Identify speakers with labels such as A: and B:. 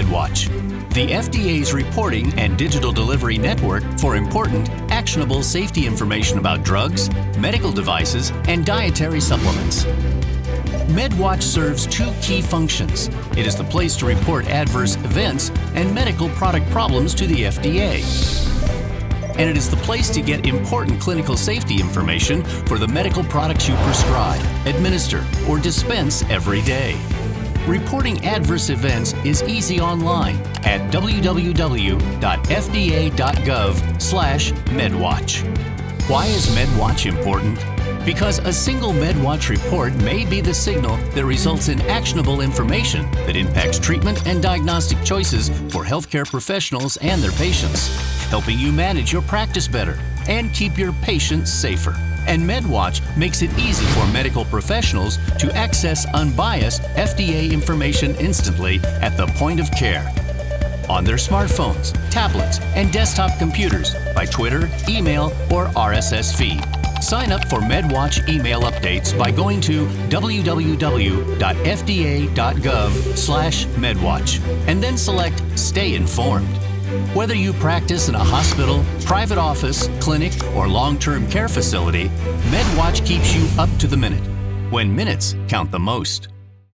A: MedWatch, the FDA's reporting and digital delivery network for important, actionable safety information about drugs, medical devices, and dietary supplements. MedWatch serves two key functions. It is the place to report adverse events and medical product problems to the FDA. And it is the place to get important clinical safety information for the medical products you prescribe, administer, or dispense every day. Reporting adverse events is easy online at www.fda.gov/medwatch. Why is MedWatch important? Because a single MedWatch report may be the signal that results in actionable information that impacts treatment and diagnostic choices for healthcare professionals and their patients, helping you manage your practice better and keep your patients safer. And MedWatch makes it easy for medical professionals to access unbiased FDA information instantly at the point of care. On their smartphones, tablets, and desktop computers by Twitter, email, or RSS feed. Sign up for MedWatch email updates by going to www.fda.gov/medwatch and then select Stay Informed. Whether you practice in a hospital, private office, clinic, or long-term care facility, MedWatch keeps you up to the minute when minutes count the most.